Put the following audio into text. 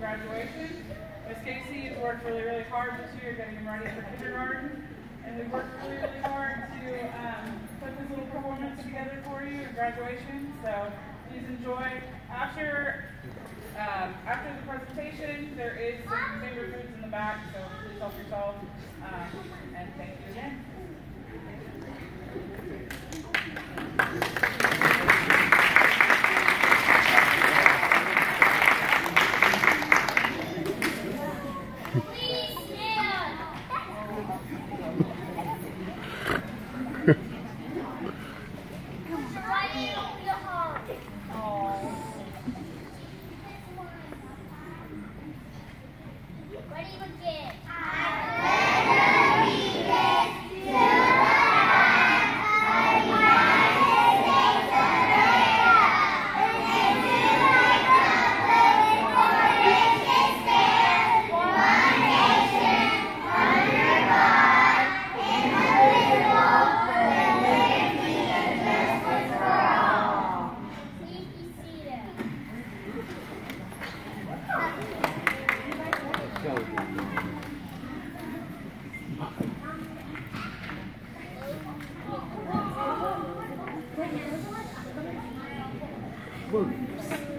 graduation. Miss Casey has worked really, really hard this year getting ready for kindergarten. And we worked really, really hard to um, put this little performance together for you at graduation. So please enjoy. After um, after the presentation, there is some finger foods in the back, so please help yourself. Um, and thank you again. Ready, begin. Please Burgers.